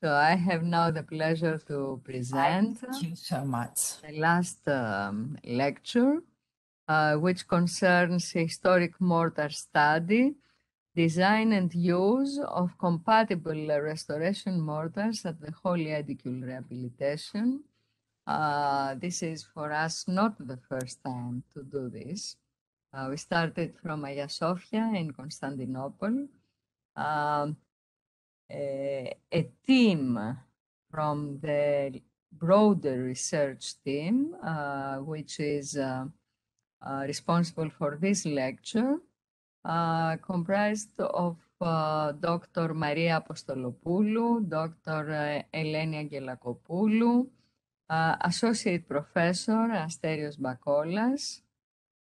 So I have now the pleasure to present Thank you so much. the last um, lecture, uh, which concerns historic mortar study, design and use of compatible uh, restoration mortars at the Holy Aedicule Rehabilitation. Uh, this is for us not the first time to do this. Uh, we started from Hagia Sophia in Constantinople. Um, a, a team from the broader research team, uh, which is uh, uh, responsible for this lecture, comprised of uh, Dr. Maria Apostolopoulou, Dr. Eleni Angelakopoulou, uh, Associate Professor Asterios Bakolas,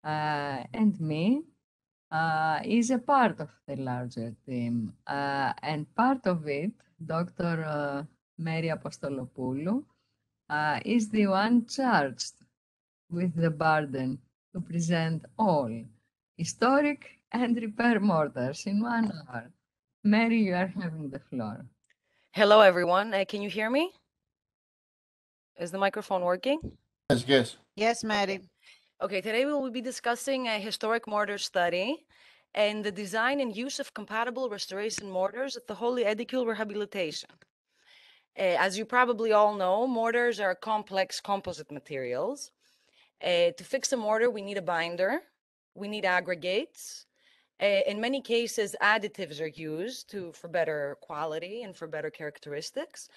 uh, and me, uh, is a part of the larger team. Uh, and part of it, Dr. Uh, Mary Apostolopoulou, uh, is the one charged with the burden to present all historic and repair mortars in one hour. Mary, you are having the floor. Hello, everyone. Uh, can you hear me? Is the microphone working? Yes, yes. Yes, Mary. Okay, today we will be discussing a historic mortar study and the design and use of compatible restoration mortars at the Holy Aedicule Rehabilitation. Uh, as you probably all know, mortars are complex composite materials. Uh, to fix a mortar, we need a binder, we need aggregates. Uh, in many cases, additives are used to for better quality and for better characteristics.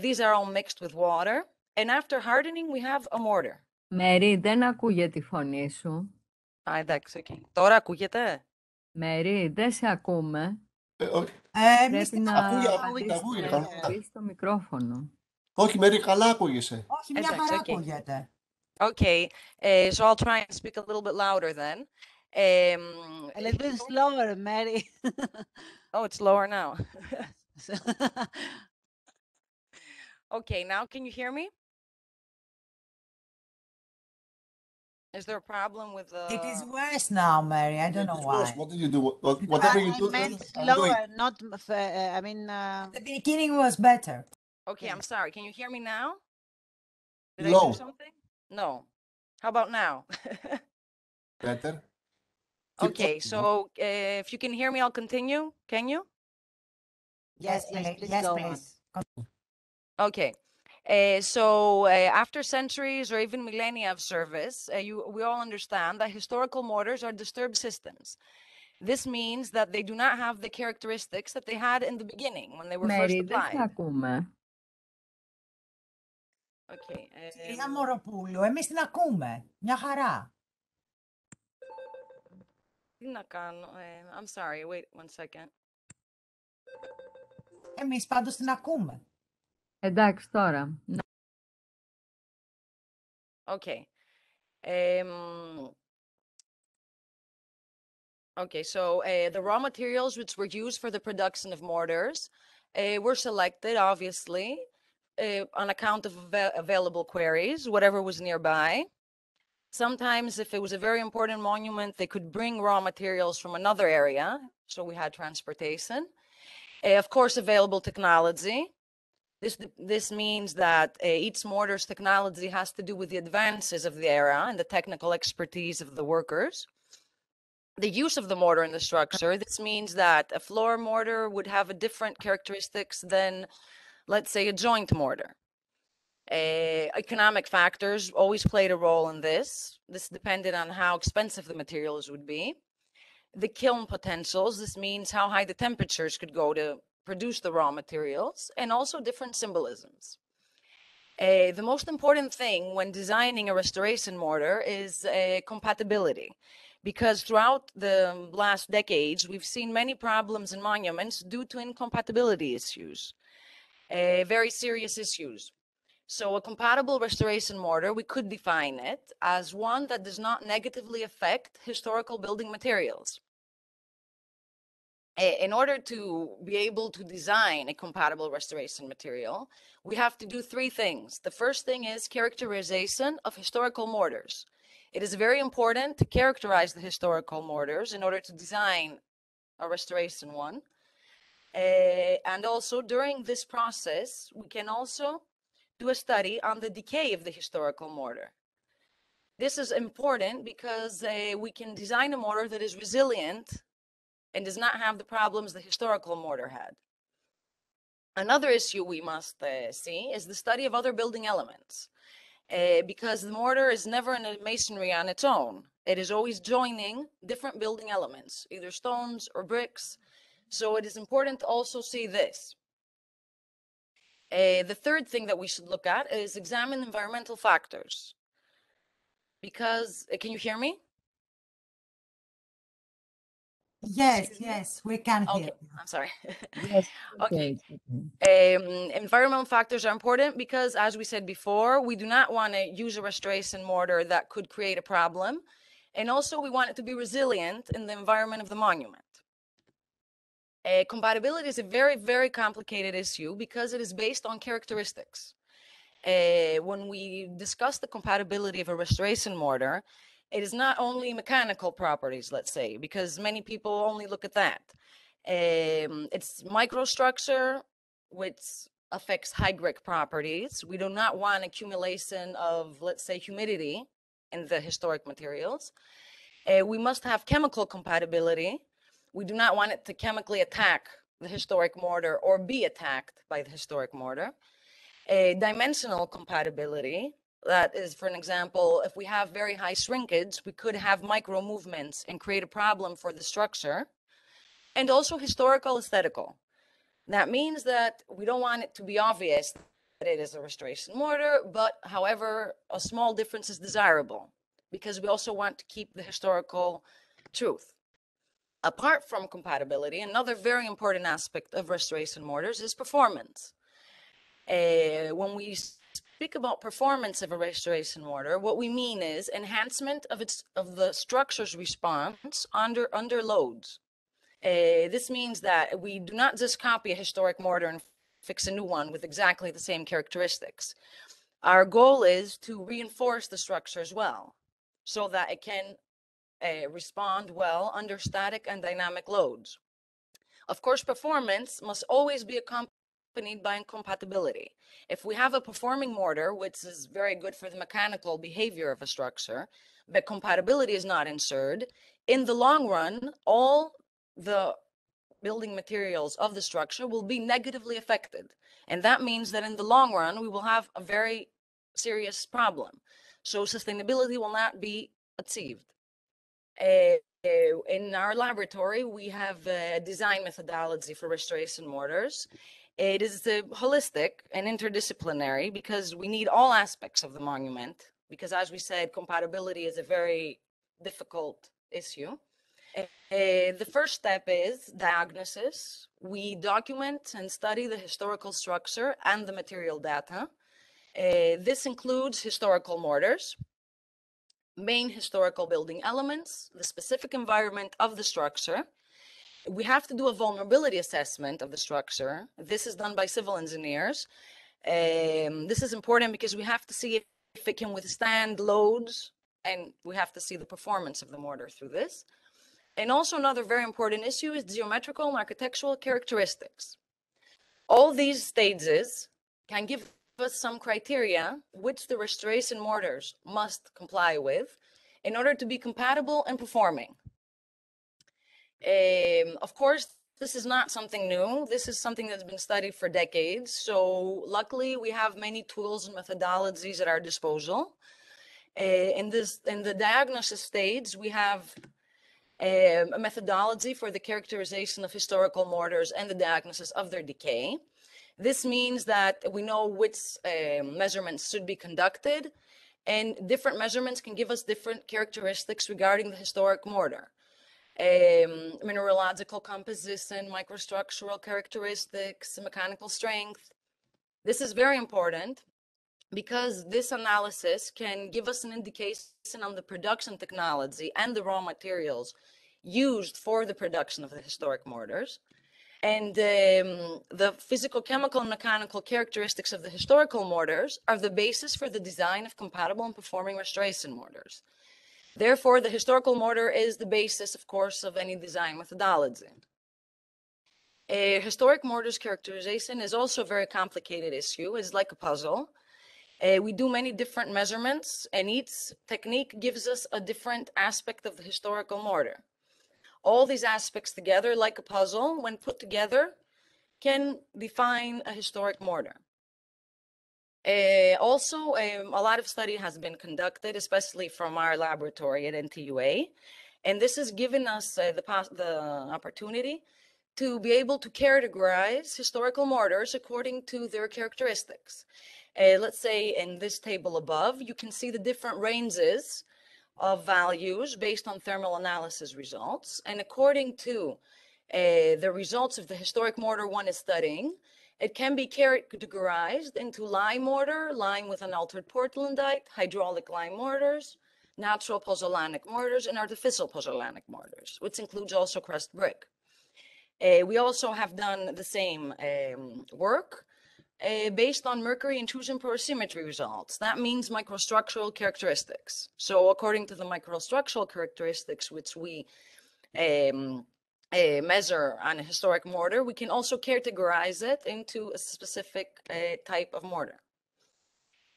These are all mixed with water. And after hardening, we have a mortar. Mary, δεν ακούγεται η φωνή σου. Α, εντάξει, okay. Τώρα ακούγεται; Mary, δεν σε ακούμε. Ε, όχι, Ε, εμείς Πρέπει την να ακούγεται, ακούγεται, πατήσεις ακούγεται, να καλά. πατήσεις το μικρόφωνο. όχι, Μέρη, καλά ακούγεσαι. Όχι, μια Εντάξει, χαρά οκ. ακούγεται. Okay, uh, so I'll try and speak a little bit louder then. Um, A little bit slower, Mary. oh, it's lower now. okay, now can you hear me? Is there a problem with the? It is worse now, Mary. I don't know Of course, why. What did you do? What- Whatever I you do, meant I'm doing. slower, not. uh, I mean, uh, The beginning was better. Okay, Yeah. I'm sorry. Can you hear me now? Did I do something? No. How about now? Better. Okay, so uh, if you can hear me, I'll continue. Can you? yes, yes, please. please Yes, please. Okay. Uh, so uh, after centuries or even millennia of service, uh, you, we all understand that historical mortars are disturbed systems. This means that they do not have the characteristics that they had in the beginning when they were first Mary, δεν σε applied. ακούμε. Okay. Κυρία um, Μοροπούλου, εμείς την ακούμε. Μια χαρά. τι να κάνω, ε, I'm sorry. Wait one second. Εμείς πάντως την ακούμε. Εντάξει τώρα. Okay. Um, okay, so uh, the raw materials which were used for the production of mortars uh, were selected, obviously, uh, on account of ava- available quarries, whatever was nearby. Sometimes, if it was a very important monument, they could bring raw materials from another area. So we had transportation. Uh, of course, available technology. This, this means that uh, each mortar's technology has to do with the advances of the era and the technical expertise of the workers. The use of the mortar in the structure, this means that a floor mortar would have a different characteristics than, let's say, a joint mortar. Uh, economic factors always played a role in this. This depended on how expensive the materials would be. The kiln potentials, this means how high the temperatures could go to produce the raw materials, and also different symbolisms. Uh, the most important thing when designing a restoration mortar is uh, compatibility, because throughout the last decades, we've seen many problems in monuments due to incompatibility issues, uh, very serious issues. So, a compatible restoration mortar, we could define it as one that does not negatively affect historical building materials. In order to be able to design a compatible restoration material, we have to do three things. The first thing is characterization of historical mortars. It is very important to characterize the historical mortars in order to design a restoration one. Uh, and also during this process, we can also do a study on the decay of the historical mortar. This is important because uh, we can design a mortar that is resilient and does not have the problems the historical mortar had. Another issue we must uh, see is the study of other building elements. Uh, because the mortar is never in a masonry on its own. It is always joining different building elements, either stones or bricks. So it is important to also see this. Uh, the third thing that we should look at is examine environmental factors. Because, uh, can you hear me? Yes, yes, we can hear Okay. I'm sorry. Yes. Okay. okay. Um, environmental factors are important because, as we said before, we do not want to use a restoration mortar that could create a problem. And also, we want it to be resilient in the environment of the monument. Uh, compatibility is a very, very complicated issue because it is based on characteristics. Uh, when we discuss the compatibility of a restoration mortar, it is not only mechanical properties, let's say, because many people only look at that. Um, it's microstructure, which affects hygric properties. We do not want accumulation of, let's say, humidity in the historic materials. Uh, we must have chemical compatibility. We do not want it to chemically attack the historic mortar or be attacked by the historic mortar. A dimensional compatibility, that is, for an example, if we have very high shrinkage, we could have micro movements and create a problem for the structure. And also historical aesthetical. That means that we don't want it to be obvious that it is a restoration mortar, but however, a small difference is desirable because we also want to keep the historical truth. Apart from compatibility, another very important aspect of restoration mortars is performance. Uh, when we speak about performance of a restoration mortar, what we mean is enhancement of its of the structure's response under under loads. Uh, this means that we do not just copy a historic mortar and fix a new one with exactly the same characteristics. Our goal is to reinforce the structure as well, so that it can uh, respond well under static and dynamic loads. Of course, performance must always be accompanied by incompatibility. If we have a performing mortar, which is very good for the mechanical behavior of a structure, but compatibility is not ensured, in the long run, all the building materials of the structure will be negatively affected. And that means that in the long run, we will have a very serious problem. So sustainability will not be achieved. Uh, in our laboratory, we have a design methodology for restoration mortars. It is holistic and interdisciplinary because we need all aspects of the monument. Because as we said, compatibility is a very difficult issue. Uh, the first step is diagnosis. We document and study the historical structure and the material data. Uh, this includes historical mortars, main historical building elements, the specific environment of the structure. We have to do a vulnerability assessment of the structure. This is done by civil engineers. Um, this is important because we have to see if, if it can withstand loads and we have to see the performance of the mortar through this. And also another very important issue is geometrical and architectural characteristics. All these stages can give us some criteria which the restoration mortars must comply with in order to be compatible and performing. Um, of course, this is not something new. This is something that's been studied for decades. So luckily, we have many tools and methodologies at our disposal. Uh, in this, in the diagnosis stage, we have um, a methodology for the characterization of historical mortars and the diagnosis of their decay. This means that we know which um, measurements should be conducted, and different measurements can give us different characteristics regarding the historic mortar. Um, mineralogical composition, microstructural characteristics, mechanical strength. This is very important because this analysis can give us an indication on the production technology and the raw materials used for the production of the historic mortars. And um, the physical, chemical, and mechanical characteristics of the historical mortars are the basis for the design of compatible and performing restoration mortars. Therefore, the historical mortar is the basis, of course, of any design methodology. A historic mortars characterization is also a very complicated issue. It's like a puzzle. Uh, we do many different measurements, and each technique gives us a different aspect of the historical mortar. All these aspects together, like a puzzle, when put together, can define a historic mortar. Uh, also, um, a lot of study has been conducted, especially from our laboratory at NTUA, and this has given us uh, the, the opportunity to be able to categorize historical mortars according to their characteristics. Uh, let's say in this table above, you can see the different ranges of values based on thermal analysis results. And according to uh, the results of the historic mortar one is studying, it can be categorized into lime mortar, lime with an altered portlandite, hydraulic lime mortars, natural pozzolanic mortars, and artificial pozzolanic mortars, which includes also crushed brick. Uh, we also have done the same um, work uh, based on mercury intrusion porosimetry results. That means microstructural characteristics. So according to the microstructural characteristics, which we um, uh, measure on a historic mortar, we can also categorize it into a specific uh, type of mortar.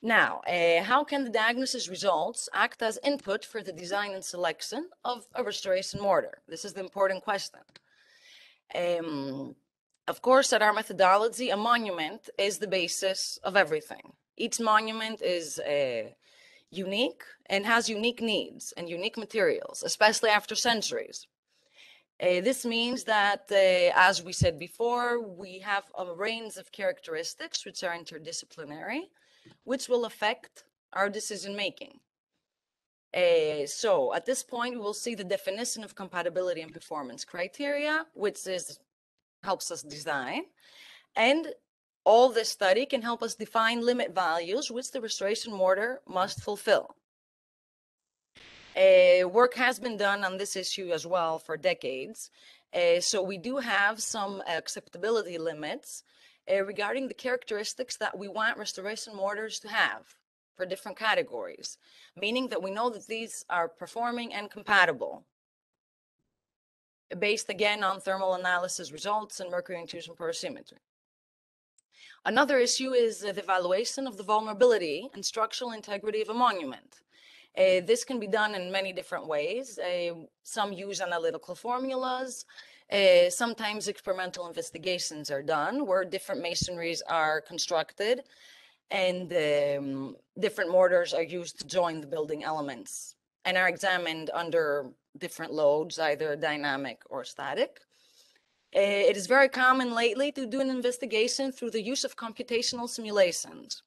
Now, uh, how can the diagnosis results act as input for the design and selection of a restoration mortar? This is the important question. Um, of course, at our methodology, a monument is the basis of everything. Each monument is uh, unique and has unique needs and unique materials, especially after centuries. Uh, this means that, uh, as we said before, we have a range of characteristics which are interdisciplinary, which will affect our decision making. Uh, so at this point, we will see the definition of compatibility and performance criteria, which is helps us design. And all this study can help us define limit values which the restoration mortar must fulfill. Uh, work has been done on this issue as well for decades. Uh, so we do have some acceptability limits uh, regarding the characteristics that we want restoration mortars to have for different categories, meaning that we know that these are performing and compatible based again on thermal analysis results and mercury intrusion porosimetry. Another issue is the evaluation of the vulnerability and structural integrity of a monument. Uh, this can be done in many different ways. Uh, some use analytical formulas. Uh, sometimes experimental investigations are done where different masonries are constructed and um, different mortars are used to join the building elements and are examined under different loads, either dynamic or static. It is very common lately to do an investigation through the use of computational simulations.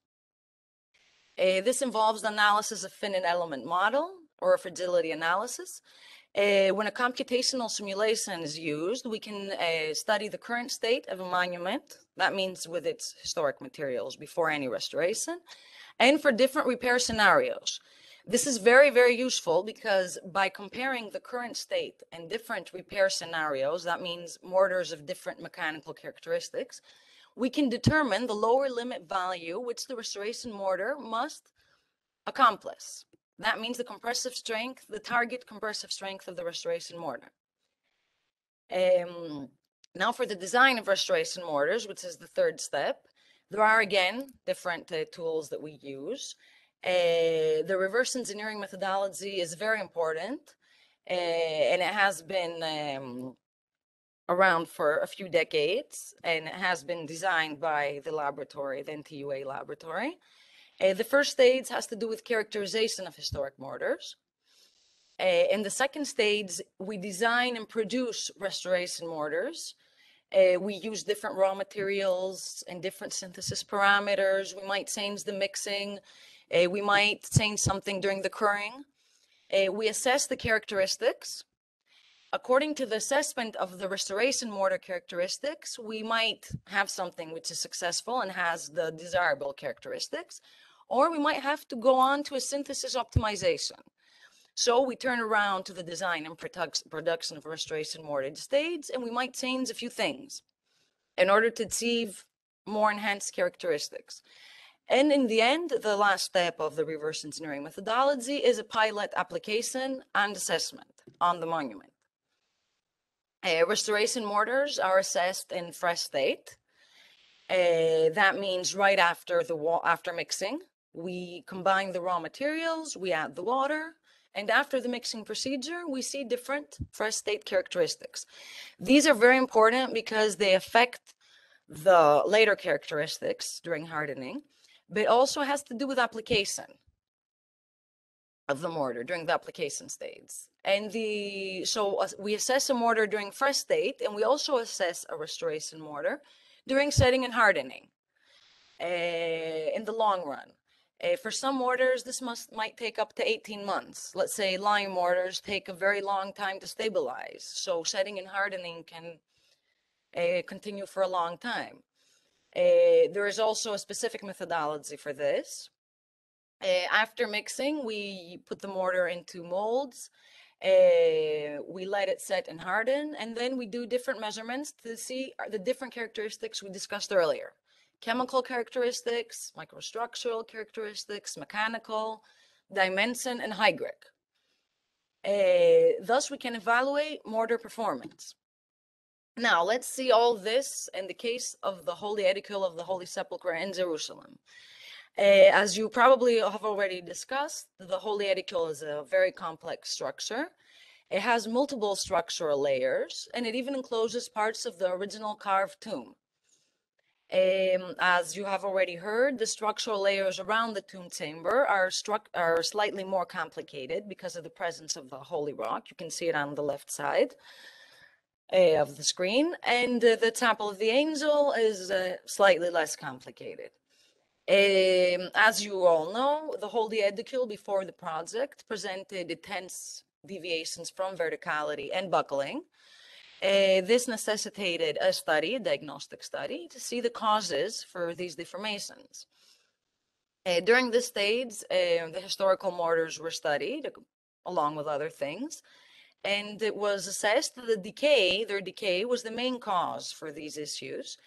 Uh, this involves the analysis of finite element model or a fragility analysis. Uh, when a computational simulation is used, we can uh, study the current state of a monument. That means with its historic materials before any restoration and for different repair scenarios. This is very, very useful because by comparing the current state and different repair scenarios, that means mortars of different mechanical characteristics, we can determine the lower limit value which the restoration mortar must accomplish. That means the compressive strength, the target compressive strength of the restoration mortar. Um, now for the design of restoration mortars, which is the third step, there are again different uh, tools that we use. Uh, the reverse engineering methodology is very important uh, and it has been um, around for a few decades and has been designed by the laboratory, the NTUA laboratory. Uh, the first stage has to do with characterization of historic mortars. Uh, in the second stage, we design and produce restoration mortars. Uh, we use different raw materials and different synthesis parameters. We might change the mixing. Uh, we might change something during the curing. We assess the characteristics. According to the assessment of the restoration mortar characteristics, we might have something which is successful and has the desirable characteristics, or we might have to go on to a synthesis optimization. So we turn around to the design and production of restoration mortar stage, and we might change a few things in order to achieve more enhanced characteristics. And in the end, the last step of the reverse engineering methodology is a pilot application and assessment on the monument. Uh, restoration mortars are assessed in fresh state. Uh, that means right after the wa- after mixing, we combine the raw materials, we add the water, and after the mixing procedure, we see different fresh state characteristics. These are very important because they affect the later characteristics during hardening, but also has to do with application of the mortar during the application stage. And the so we assess a mortar during fresh state, and we also assess a restoration mortar during setting and hardening uh, in the long run. Uh, for some mortars, this must might take up to 18 months. Let's say lime mortars take a very long time to stabilize. So setting and hardening can uh, continue for a long time. There is also a specific methodology for this. Uh, after mixing, we put the mortar into molds. Uh, we let it set and harden, and then we do different measurements to see the different characteristics we discussed earlier chemical characteristics, microstructural characteristics, mechanical, dimension, and hygric. Uh, thus, we can evaluate mortar performance. Now, let's see all this in the case of the Holy Aedicule of the Holy Sepulchre in Jerusalem. Uh, as you probably have already discussed, the Holy Aedicule is a very complex structure. It has multiple structural layers, and it even encloses parts of the original carved tomb. Um, as you have already heard, the structural layers around the tomb chamber are are slightly more complicated because of the presence of the holy rock. You can see it on the left side uh, of the screen, and uh, the temple of the angel is uh, slightly less complicated. Um, as you all know, the Holy Aedicule before the project presented intense deviations from verticality and buckling. Uh, this necessitated a study, a diagnostic study, to see the causes for these deformations. Uh, during this stage, uh, the historical mortars were studied along with other things, and it was assessed that the decay, their decay, was the main cause for these issues.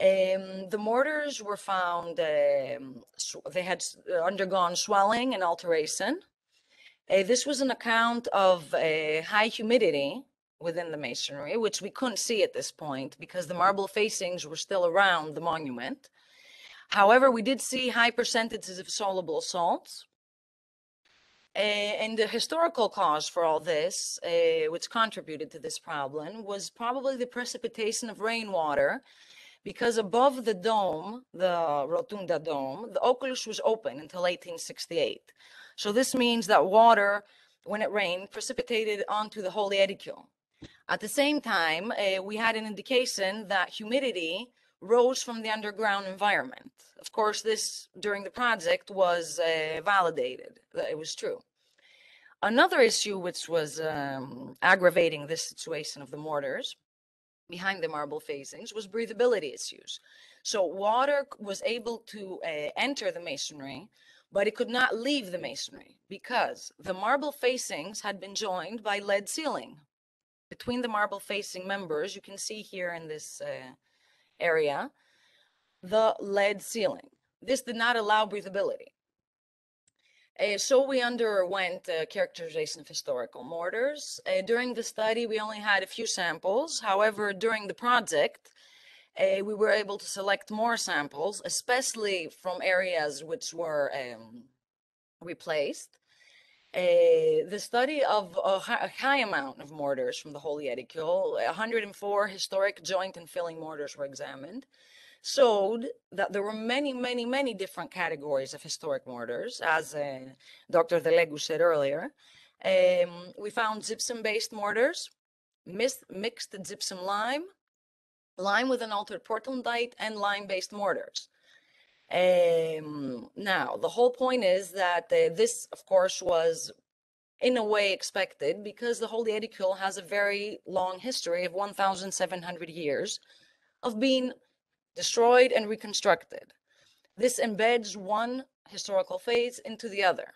Um, the mortars were found, um, they had uh, undergone swelling and alteration. Uh, this was an account of uh, high humidity within the masonry, which we couldn't see at this point because the marble facings were still around the monument. However, we did see high percentages of soluble salts. Uh, and the historical cause for all this, which contributed to this problem, was probably the precipitation of rainwater because above the dome, the Rotunda Dome, the oculus was open until 1868. So this means that water, when it rained, precipitated onto the Holy Aedicule. At the same time, uh, we had an indication that humidity rose from the underground environment. Of course, this during the project was uh, validated, that it was true. Another issue which was um, aggravating this situation of the mortars behind the marble facings was breathability issues. So water was able to uh, enter the masonry, but it could not leave the masonry because the marble facings had been joined by lead sealing. Between the marble facing members, you can see here in this uh, area, the lead sealing. This did not allow breathability. Uh, so we underwent uh, characterization of historical mortars. Uh, during the study, we only had a few samples. However, during the project, uh, we were able to select more samples, especially from areas which were um, replaced. The study of a hi- a high amount of mortars from the Holy Aedicule, 104 historic joint and filling mortars were examined, showed that there were many, many, many different categories of historic mortars, as uh, Dr. Delegou said earlier. Um, we found gypsum-based mortars, mixed gypsum lime, lime with an altered portlandite, and lime-based mortars. Um, now, the whole point is that uh, this, of course, was in a way expected because the Holy Aedicule has a very long history of 1,700 years of being destroyed and reconstructed. This embeds one historical phase into the other.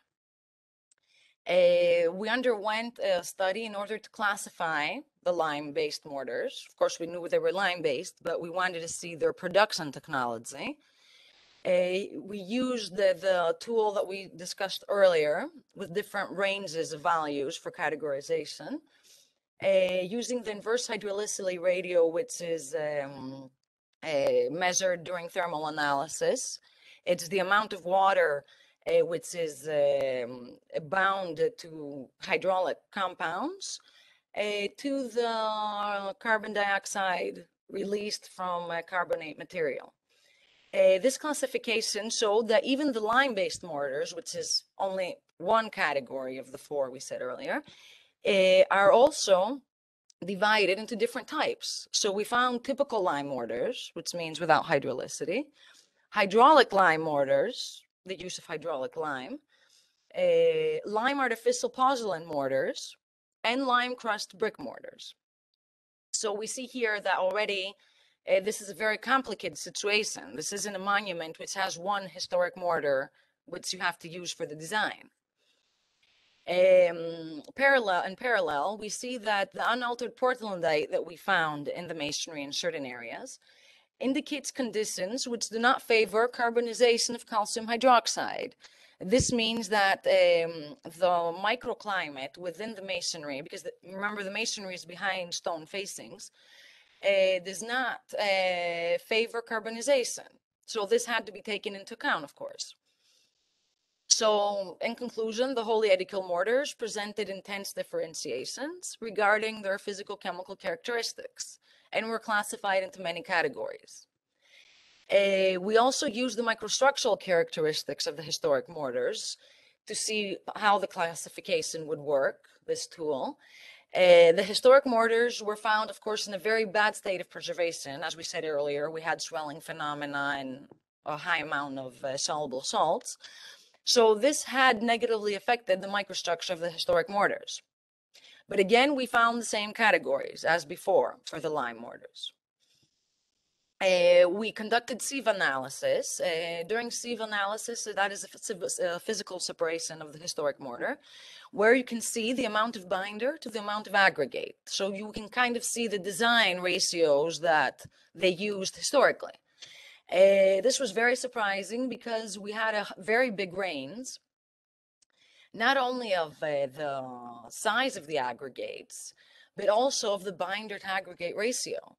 Uh, we underwent a study in order to classify the lime-based mortars. Of course, we knew they were lime-based, but we wanted to see their production technology. Uh, we used the, the tool that we discussed earlier with different ranges of values for categorization. uh, using the inverse hydraulicity ratio, which is um, uh, measured during thermal analysis. It's the amount of water uh, which is um, bound to hydraulic compounds uh, to the carbon dioxide released from carbonate material. This classification showed that even the lime-based mortars, which is only one category of the four we said earlier, are also divided into different types. So we found typical lime mortars, which means without hydrolysis, hydraulic lime mortars, the use of hydraulic lime, uh, lime artificial pozzolan mortars, and lime crushed brick mortars. So we see here that already uh, this is a very complicated situation. This isn't a monument which has one historic mortar which you have to use for the design. Um, parallel in parallel, we see that the unaltered portlandite that we found in the masonry in certain areas indicates conditions which do not favor carbonization of calcium hydroxide. This means that um, the microclimate within the masonry, because the, remember the masonry is behind stone facings, uh, does not uh, favor carbonization. So this had to be taken into account, of course. So in conclusion, the holy mortars presented intense differentiations regarding their physical chemical characteristics and were classified into many categories. Uh, we also used the microstructural characteristics of the historic mortars to see how the classification would work, this tool. Uh, the historic mortars were found, of course, in a very bad state of preservation. As we said earlier, we had swelling phenomena and a high amount of uh, soluble salts. So this had negatively affected the microstructure of the historic mortars. But again, we found the same categories as before for the lime mortars. Uh, we conducted sieve analysis. Uh, during sieve analysis, uh, that is a, physical separation of the historic mortar, where you can see the amount of binder to the amount of aggregate. So you can kind of see the design ratios that they used historically. Uh, this was very surprising because we had a very big rains, not only of uh, the size of the aggregates, but also of the binder to aggregate ratio.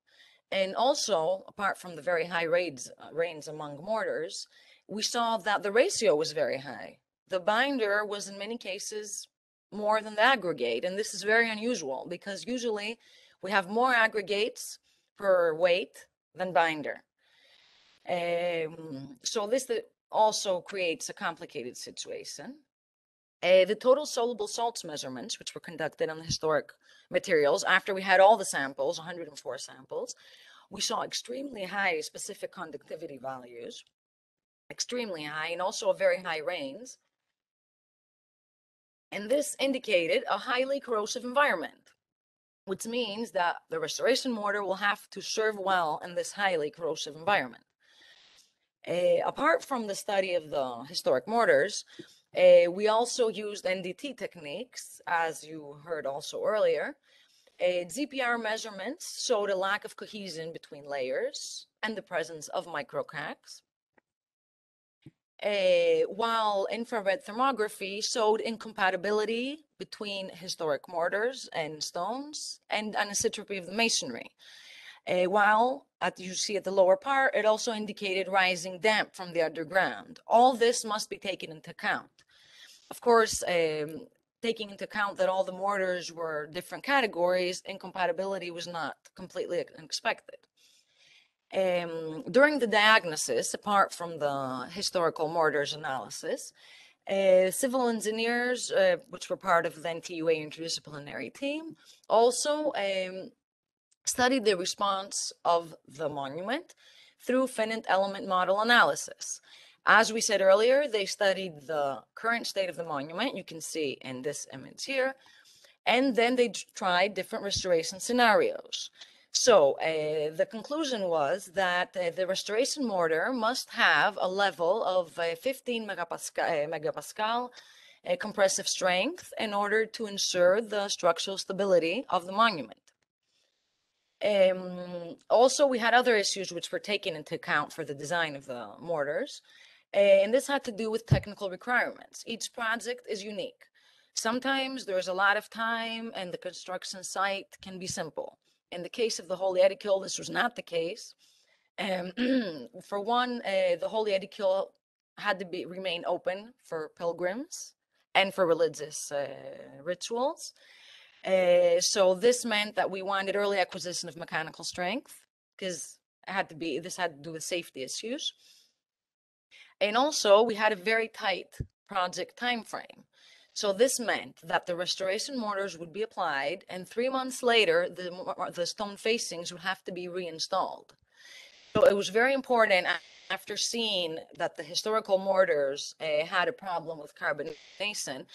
And also, apart from the very high rains, uh, rains among mortars, we saw that the ratio was very high. The binder was in many cases more than the aggregate. And this is very unusual because usually we have more aggregates per weight than binder. Um, so this also creates a complicated situation. Uh, the total soluble salts measurements, which were conducted on the historic materials after we had all the samples, 104 samples, we saw extremely high specific conductivity values, extremely high, and also a very high rains. And this indicated a highly corrosive environment, which means that the restoration mortar will have to serve well in this highly corrosive environment. Uh, apart from the study of the historic mortars, uh, we also used NDT techniques, as you heard also earlier. Uh, GPR measurements showed a lack of cohesion between layers and the presence of microcracks. Uh, while infrared thermography showed incompatibility between historic mortars and stones and anisotropy of the masonry. Uh, while, as you see at the lower part, it also indicated rising damp from the underground. All this must be taken into account. Of course, um, taking into account that all the mortars were different categories, incompatibility was not completely expected. Um, during the diagnosis, apart from the historical mortars analysis, uh, civil engineers, uh, which were part of the NTUA interdisciplinary team, also um, studied the response of the monument through finite element model analysis. As we said earlier, they studied the current state of the monument, you can see in this image here, and then they tried different restoration scenarios. So uh, the conclusion was that uh, the restoration mortar must have a level of uh, 15 megapascal, megapascal compressive strength in order to ensure the structural stability of the monument. Um, also, we had other issues which were taken into account for the design of the mortars, and this had to do with technical requirements. Each project is unique. Sometimes there's a lot of time and the construction site can be simple. In the case of the Holy Aedicule, this was not the case. Um, for one, uh, the Holy Aedicule had to be remain open for pilgrims and for religious uh, rituals. Uh, so this meant that we wanted early acquisition of mechanical strength because it had to be this had to do with safety issues. And also we had a very tight project time frame. So this meant that the restoration mortars would be applied and three months later, the, the stone facings would have to be reinstalled. So it was very important after seeing that the historical mortars uh, had a problem with carbonation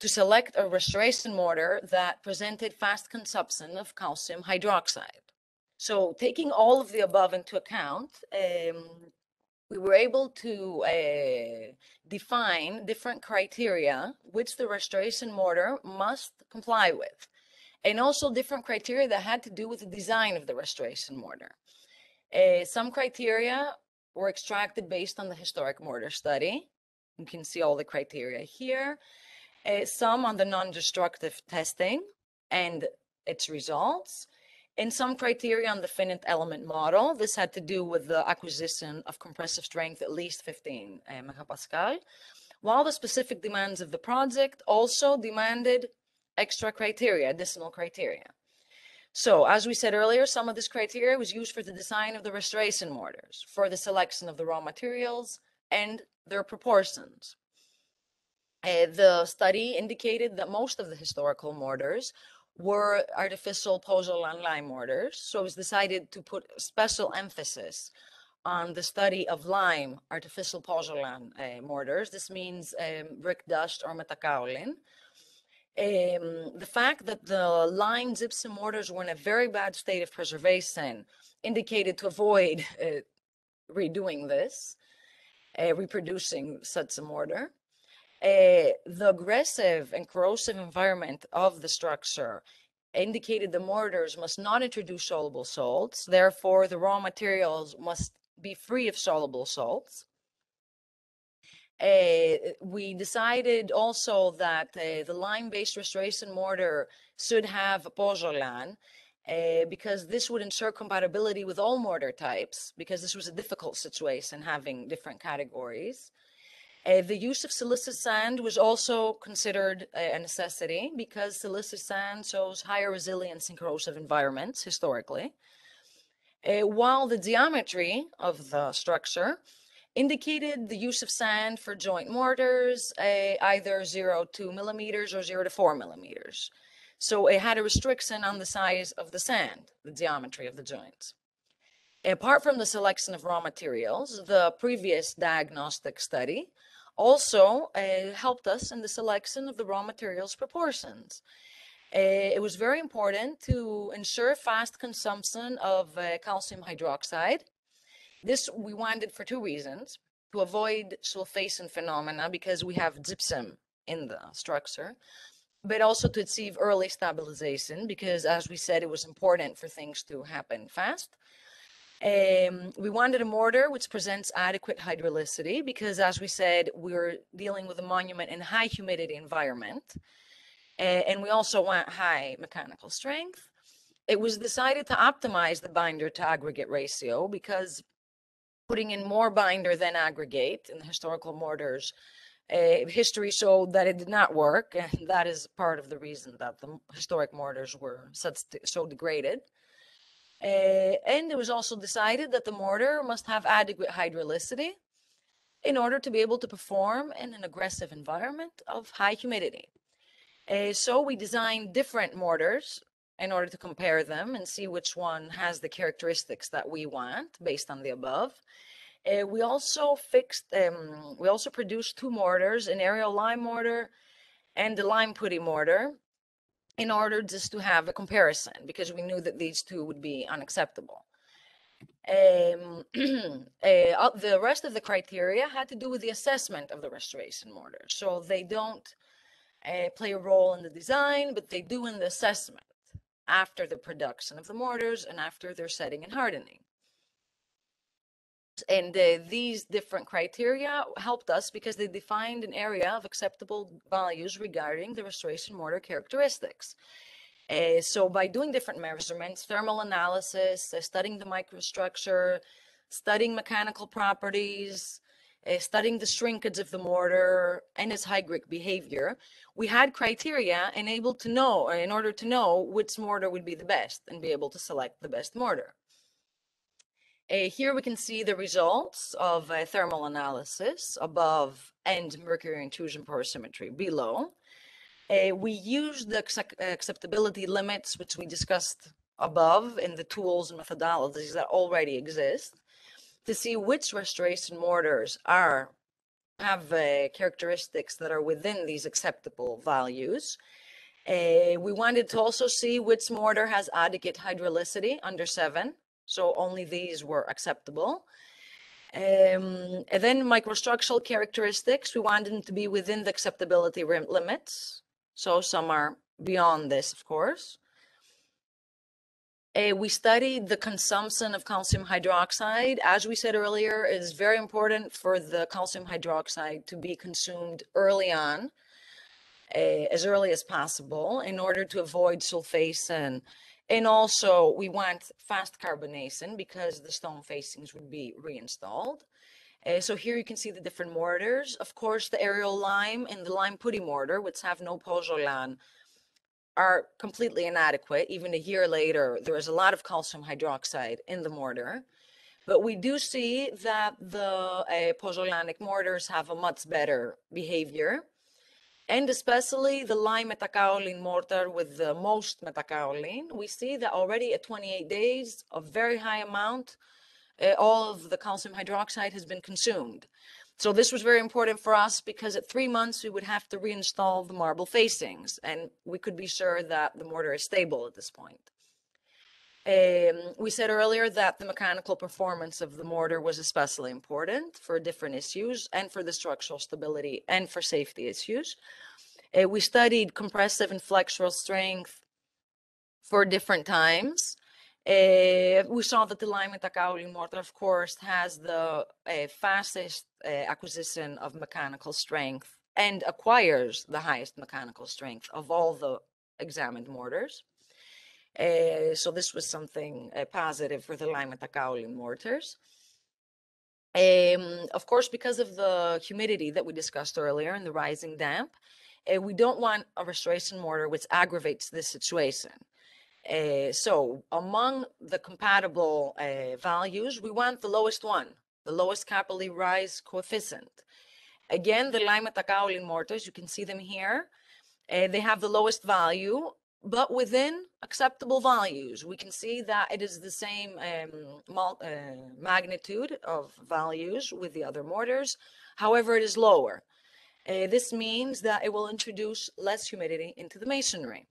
to select a restoration mortar that presented fast consumption of calcium hydroxide. So taking all of the above into account, um, we were able to uh, define different criteria which the restoration mortar must comply with, and also different criteria that had to do with the design of the restoration mortar. Uh, some criteria were extracted based on the historic mortar study. You can see all the criteria here. Uh, some on the non-destructive testing and its results, and some criteria on the finite element model. This had to do with the acquisition of compressive strength at least 15 uh, megapascal, while the specific demands of the project also demanded extra criteria, additional criteria. So, as we said earlier, some of this criteria was used for the design of the restoration mortars, for the selection of the raw materials and their proportions. Uh, the study indicated that most of the historical mortars were artificial pozzolan lime mortars. So it was decided to put special emphasis on the study of lime artificial pozzolan uh, mortars. This means um, brick dust or metakaolin. Um, the fact that the lime gypsum mortars were in a very bad state of preservation indicated to avoid uh, redoing this, uh, reproducing such a mortar. Uh, the aggressive and corrosive environment of the structure indicated the mortars must not introduce soluble salts. Therefore, the raw materials must be free of soluble salts. Uh, we decided also that uh, the lime-based restoration mortar should have pozzolan uh, because this would ensure compatibility with all mortar types because this was a difficult situation having different categories. Uh, the use of silicious sand was also considered a necessity because silicious sand shows higher resilience in corrosive environments historically. Uh, while the geometry of the structure indicated the use of sand for joint mortars, uh, either 0 to millimeters or 0 to 4 millimeters. So it had a restriction on the size of the sand, the geometry of the joints. Apart from the selection of raw materials, the previous diagnostic study also uh, helped us in the selection of the raw materials proportions. Uh, it was very important to ensure fast consumption of uh, calcium hydroxide. This we wanted for two reasons. To avoid sulfation phenomena because we have gypsum in the structure, but also to achieve early stabilization because as we said, it was important for things to happen fast. Um, we wanted a mortar which presents adequate hydraulicity because, as we said, we're dealing with a monument in high humidity environment. Uh, and we also want high mechanical strength. It was decided to optimize the binder to aggregate ratio because putting in more binder than aggregate in the historical mortars, uh, history showed that it did not work. And that is part of the reason that the historic mortars were so degraded. Uh, and it was also decided that the mortar must have adequate hydraulicity in order to be able to perform in an aggressive environment of high humidity. Uh, so we designed different mortars in order to compare them and see which one has the characteristics that we want based on the above. Uh, we also fixed, um, we also produced two mortars, an aerial lime mortar and the lime putty mortar in order just to have a comparison because we knew that these two would be unacceptable. Um, uh, the rest of the criteria had to do with the assessment of the restoration mortar. So they don't uh, play a role in the design, but they do in the assessment after the production of the mortars and after their setting and hardening. And uh, these different criteria helped us because they defined an area of acceptable values regarding the restoration mortar characteristics. Uh, so by doing different measurements, thermal analysis, uh, studying the microstructure, studying mechanical properties, uh, studying the shrinkage of the mortar and its hygric behavior, we had criteria and able to know, in order to know which mortar would be the best and be able to select the best mortar. Uh, here we can see the results of uh, thermal analysis above and mercury intrusion porosimetry below. Uh, we used the acceptability limits, which we discussed above in the tools and methodologies that already exist, to see which restoration mortars are have uh, characteristics that are within these acceptable values. Uh, we wanted to also see which mortar has adequate hydraulicity under seven, so only these were acceptable. Um, and then microstructural characteristics, we wanted them to be within the acceptability limits. So some are beyond this, of course. Uh, we studied the consumption of calcium hydroxide. As we said earlier, it is very important for the calcium hydroxide to be consumed early on, uh, as early as possible, in order to avoid sulfation. And also, we want fast carbonation because the stone facings would be reinstalled. Uh, so here you can see the different mortars. Of course, the aerial lime and the lime putty mortar, which have no pozzolan, are completely inadequate. Even a year later, there is a lot of calcium hydroxide in the mortar. But we do see that the uh, pozzolanic mortars have a much better behavior. And especially the lime metakaolin mortar with the most metakaolin, we see that already at 28 days, a very high amount, uh, all of the calcium hydroxide has been consumed. So this was very important for us because at three months we would have to reinstall the marble facings and we could be sure that the mortar is stable at this point. Um, we said earlier that the mechanical performance of the mortar was especially important for different issues and for the structural stability and for safety issues. Uh, we studied compressive and flexural strength for different times. Uh, we saw that the lime metakaolin mortar, of course, has the uh, fastest uh, acquisition of mechanical strength and acquires the highest mechanical strength of all the examined mortars. Uh, so this was something uh, positive for the lime metakaolin mortars. Um, of course, because of the humidity that we discussed earlier and the rising damp, uh, we don't want a restoration mortar which aggravates this situation. So among the compatible values, we want the lowest one, the lowest capillary rise coefficient. Again, the lime metakaolin mortars, you can see them here. They have the lowest value, but within acceptable values. We can see that it is the same um, uh, magnitude of values with the other mortars. However, it is lower. Uh, this means that it will introduce less humidity into the masonry.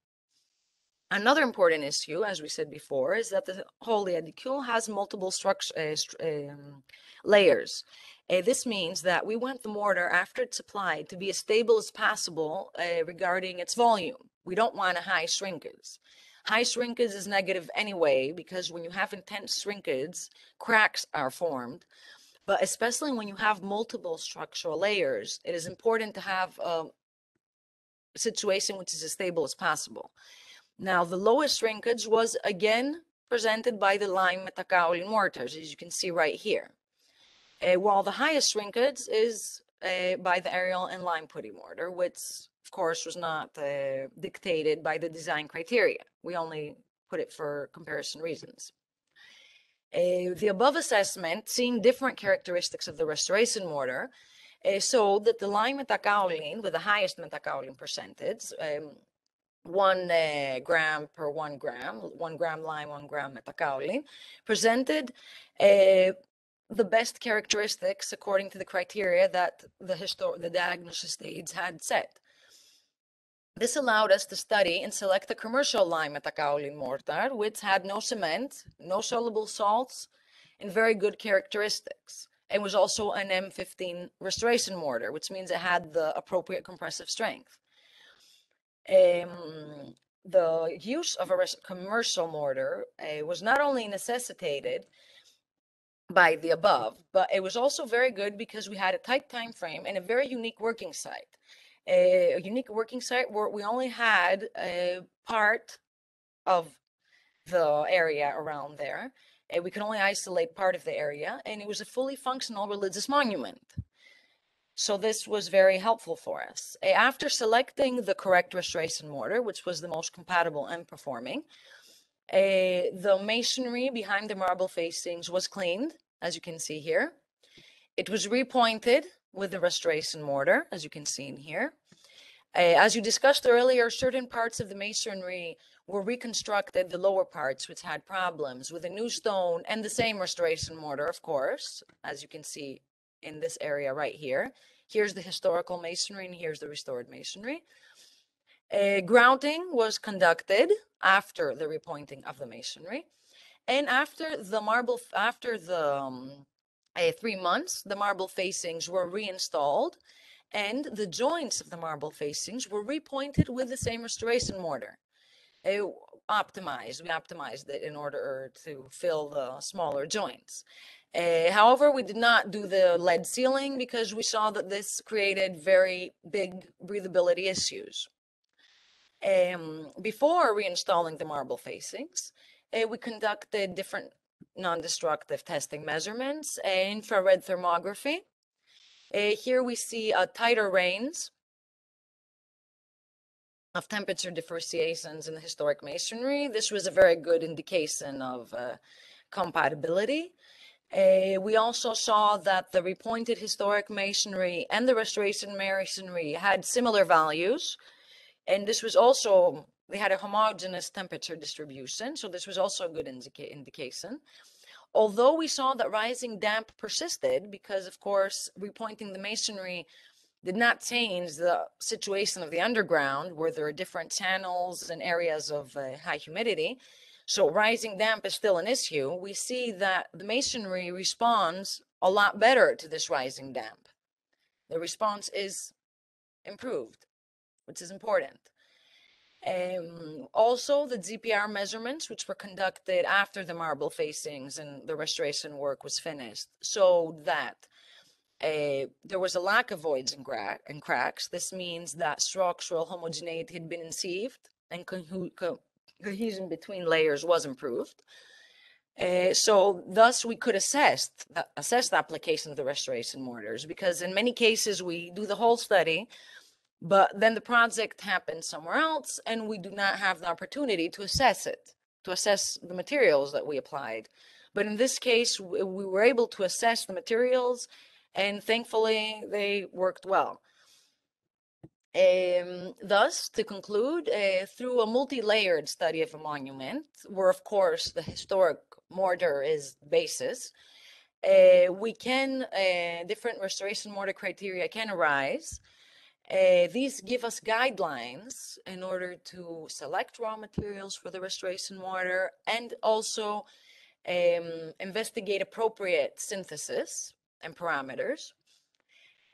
Another important issue, as we said before, is that the whole Aedicule has multiple uh, um, layers. Uh, this means that we want the mortar, after it's applied, to be as stable as possible uh, regarding its volume. We don't want a high shrinkage. High shrinkage is negative anyway, because when you have intense shrinkage, cracks are formed. But especially when you have multiple structural layers, it is important to have a situation which is as stable as possible. Now, the lowest shrinkage was again presented by the lime metakaolin mortars, as you can see right here. Uh, while the highest shrinkage is uh, by the aerial and lime putty mortar, which of course was not uh, dictated by the design criteria. We only put it for comparison reasons. Uh, the above assessment, seeing different characteristics of the restoration mortar, uh, showed that the lime metakaolin with the highest metakaolin percentage, um, one uh, gram per one gram, one gram lime, one gram metakaolin, presented uh, the best characteristics according to the criteria that the the diagnosis aids had set. This allowed us to study and select the commercial lime metakaolin mortar, which had no cement, no soluble salts, and very good characteristics. It was also an M15 restoration mortar, which means it had the appropriate compressive strength. Um, the use of a commercial mortar uh, was not only necessitated by the above, but it was also very good because we had a tight time frame and a very unique working site. A, unique working site where we only had a part of the area around there. And we could only isolate part of the area, and it was a fully functional religious monument. So this was very helpful for us. After selecting the correct restoration mortar, which was the most compatible and performing, the masonry behind the marble facings was cleaned, as you can see here. It was repointed with the restoration mortar, as you can see in here. Uh, as you discussed earlier, certain parts of the masonry were reconstructed, the lower parts, which had problems with a new stone and the same restoration mortar, of course, as you can see in this area right here. Here's the historical masonry and here's the restored masonry. Uh, grounding was conducted after the repointing of the masonry. And after the marble, after the um, uh, three months, the marble facings were reinstalled and the joints of the marble facings were repointed with the same restoration mortar. Uh, optimized, we optimized it in order to fill the smaller joints. Uh, however, we did not do the lead sealing because we saw that this created very big breathability issues. Um, before reinstalling the marble facings, uh, we conducted different non-destructive testing measurements, uh, infrared thermography. Uh, here we see a tighter range of temperature differentiations in the historic masonry. This was a very good indication of uh, compatibility. Uh, we also saw that the repointed historic masonry and the restoration masonry had similar values. And this was also, they had a homogeneous temperature distribution. So this was also a good indica indication. Although we saw that rising damp persisted because, of course, repointing the masonry did not change the situation of the underground where there are different channels and areas of uh, high humidity. So rising damp is still an issue. We see that the masonry responds a lot better to this rising damp. The response is improved, which is important. Um, also, the GPR measurements, which were conducted after the marble facings and the restoration work was finished, showed that uh, there was a lack of voids and, and cracks. This means that structural homogeneity had been achieved and co- co- cohesion between layers was improved. Uh, so thus we could assess the, assess the application of the restoration mortars because in many cases we do the whole study but then the project happens somewhere else and we do not have the opportunity to assess it to assess the materials that we applied but in this case we, we were able to assess the materials and thankfully they worked well um, thus, to conclude, uh, through a multi-layered study of a monument, where of course the historic mortar is basis, uh, we can, uh, different restoration mortar criteria can arise. Uh, these give us guidelines in order to select raw materials for the restoration mortar and also um, investigate appropriate synthesis and parameters.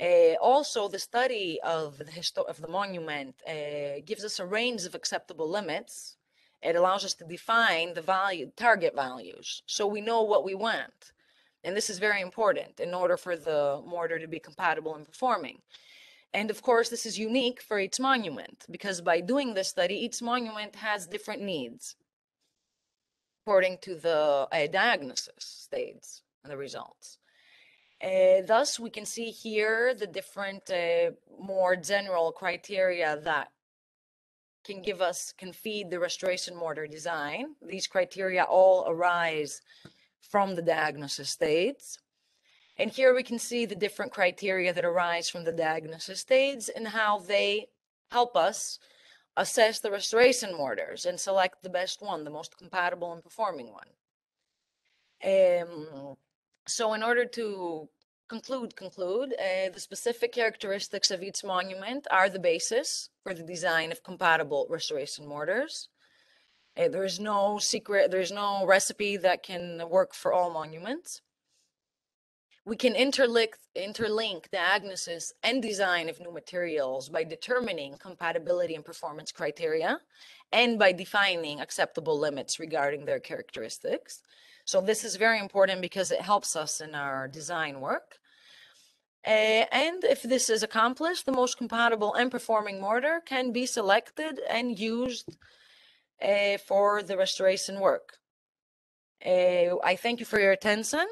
Uh, also, the study of the, of the monument uh, gives us a range of acceptable limits. It allows us to define the value, target values, so we know what we want. And this is very important in order for the mortar to be compatible and performing. And of course, this is unique for each monument because by doing this study, each monument has different needs according to the uh, diagnosis states and the results. Uh, thus, we can see here the different uh, more general criteria that can give us, can feed the restoration mortar design. These criteria all arise from the diagnosis states. And here we can see the different criteria that arise from the diagnosis states and how they help us assess the restoration mortars and select the best one, the most compatible and performing one. Um, so in order to conclude, conclude, uh, the specific characteristics of each monument are the basis for the design of compatible restoration mortars. Uh, there is no secret, there is no recipe that can work for all monuments. We can interlink, interlink diagnosis and design of new materials by determining compatibility and performance criteria and by defining acceptable limits regarding their characteristics. So this is very important because it helps us in our design work. Uh, and if this is accomplished, the most compatible and performing mortar can be selected and used uh, for the restoration work. Uh, I thank you for your attention.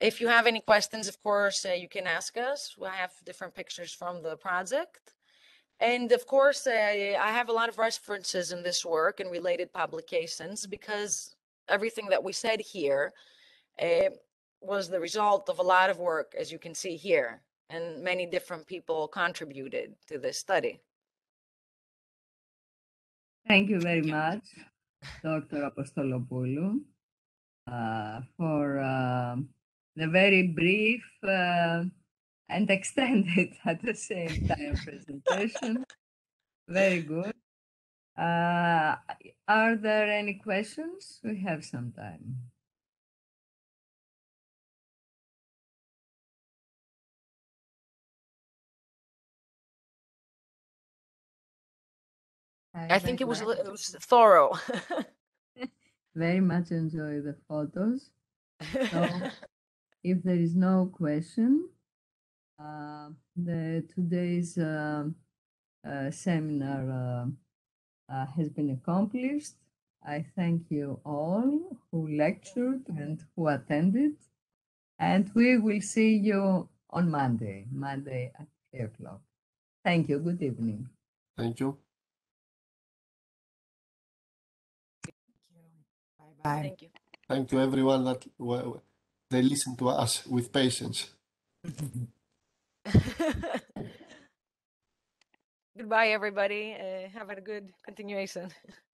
If you have any questions, of course, uh, you can ask us. We have different pictures from the project. And of course, uh, I have a lot of references in this work and related publications because everything that we said here uh, was the result of a lot of work, as you can see here, and many different people contributed to this study. Thank you very much, Dr. Apostolopoulou, uh, for uh, the very brief uh, and extended at the same time presentation. Very good. Uh, are there any questions? We have some time. I think it was, it was thorough. very much enjoy the photos. If there is no question, uh, the today's um uh, seminar uh, uh, has been accomplished. I thank you all who lectured and who attended, and we will see you on Monday, Monday at three o'clock. Thank you. Good evening. Thank you. Bye bye. Thank you. Thank you everyone that wa- they listen to us with patience. Goodbye, everybody. Uh, have a good continuation.